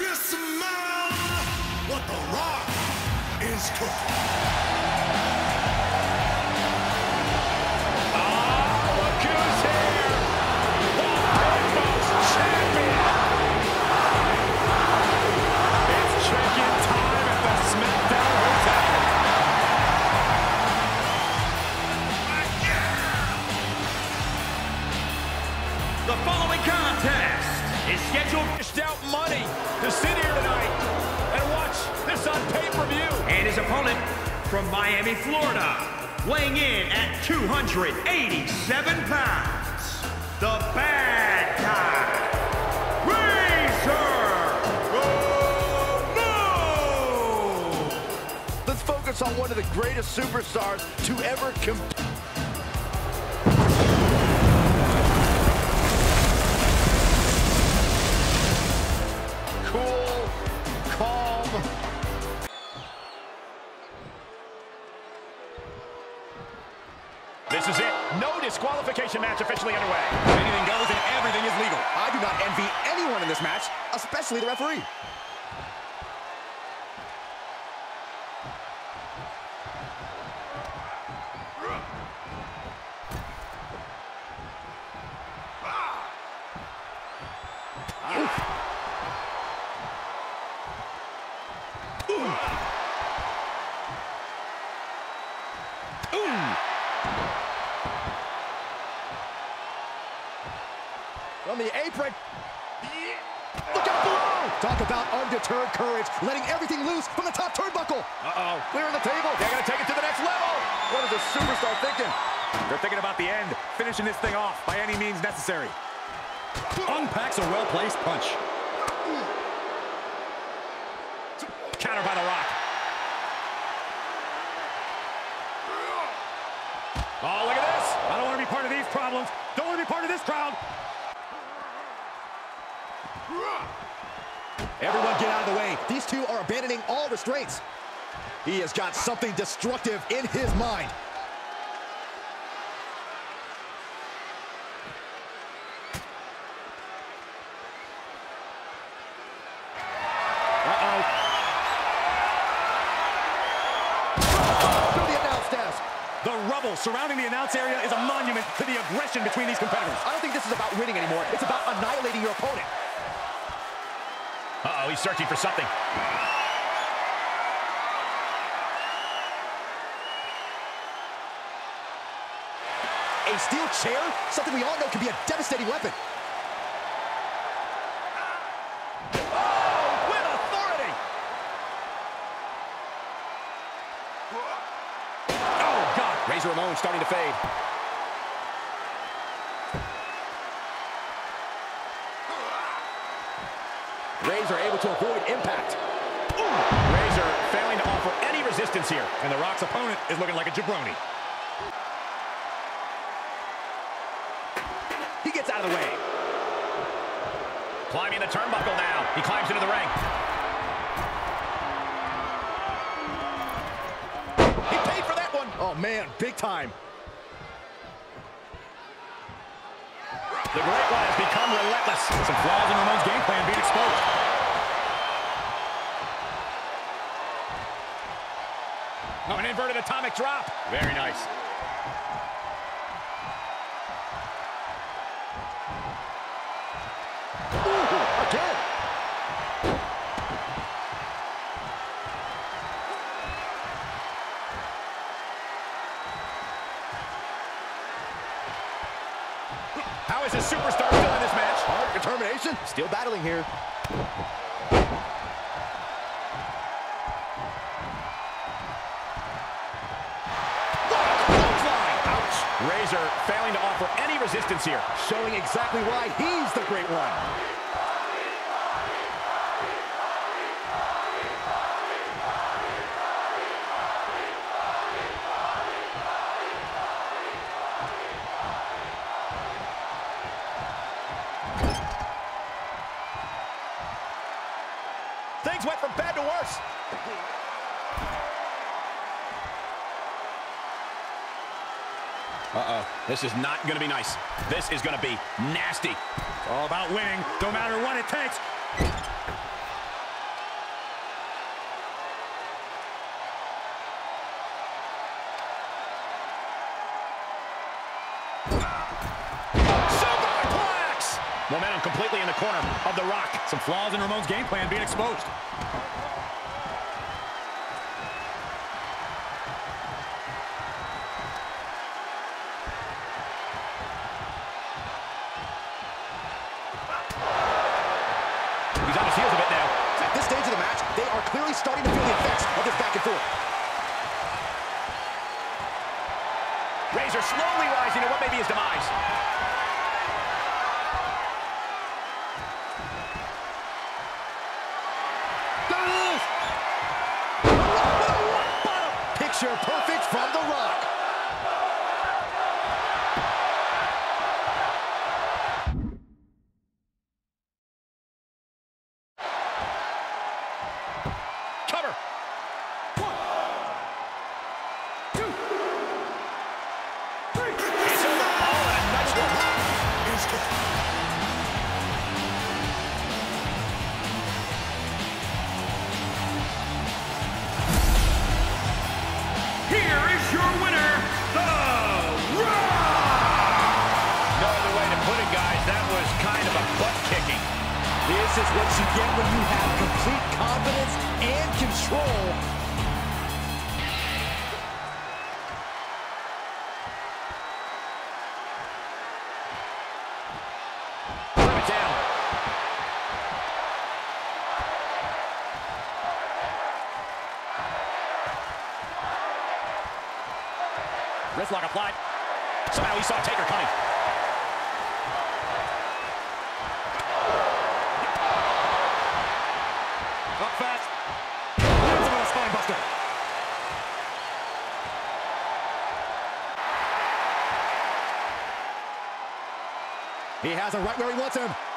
you smell what The Rock is cooking? From Miami, Florida, weighing in at 287 pounds, the bad guy, Razor Ramon! Let's focus on one of the greatest superstars to ever compete. Disqualification match officially underway. Anything goes and everything is legal. I do not envy anyone in this match, especially the referee. From the apron. Look at blow! Talk about undeterred courage, letting everything loose from the top turnbuckle. Uh-oh. Clearing the table. They're going to take it to the next level. What is a superstar thinking? They're thinking about the end, finishing this thing off by any means necessary. Unpacks a well-placed punch. Counter by The Rock. Oh, look at this. I don't want to be part of these problems. Don't want to be part of this crowd. Everyone get out of the way. These two are abandoning all restraints. He has got something destructive in his mind. Uh-oh. Through the announce desk. The rubble surrounding the announce area is a monument to the aggression between these competitors. I don't think this is about winning anymore. It's about annihilating your opponent. Uh-oh, he's searching for something. A steel chair? Something we all know can be a devastating weapon. Oh, with authority. Oh, God. Razor Ramon starting to fade. Razor able to avoid impact. Razor failing to offer any resistance here. And The Rock's opponent is looking like a jabroni. He gets out of the way. Climbing the turnbuckle now. He climbs into the ring. He paid for that one. Oh, man, big time. The Great One has become relentless. Some flaws in Ramon's game plan being exposed. Oh, an inverted atomic drop. Very nice. Ooh, How is this superstar still in this match? Hard determination. Still battling here. Ouch. Razor failing to offer any resistance here. Showing exactly why he's the great one. Things went from bad to worse. Uh-oh. This is not going to be nice. This is going to be nasty. It's all about winning, no matter what it takes. Ah! Momentum completely in the corner of The Rock. Some flaws in Ramon's game plan being exposed. He's on his heels a bit now. At this stage of the match, they are clearly starting to feel the effects of this back and forth. Razor slowly rising to what may be his demise. Picture perfect from The Rock. Your winner, The Rock! No other way to put it, guys. That was kind of a butt kicking. This is what you get when you have complete confidence and control. Wristlock applied. Somehow he saw Taker coming. Up fast. That's a spine buster. He has him right where he wants him.